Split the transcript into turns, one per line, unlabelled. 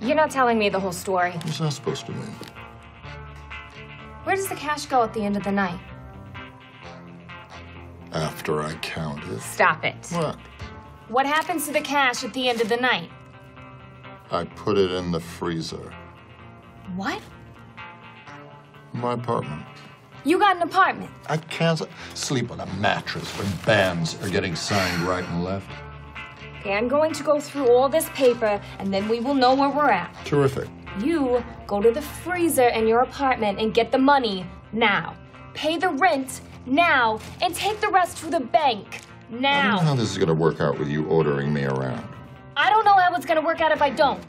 You're not telling me the whole story.
What's that supposed to mean?
Where does the cash go at the end of the night?
After I count it.
Stop it.
What?
What happens to the cash at the end of the night?
I put it in the freezer.
What?
My apartment.
You got an apartment.
I can't sleep on a mattress when bands are getting signed right and left.
Okay, I'm going to go through all this paper and then we will know where we're at.
Terrific.
You go to the freezer in your apartment and get the money now. Pay the rent now and take the rest to the bank now.
I don't know how this is going to work out with you ordering me around.
I don't know how it's gonna work out if I don't.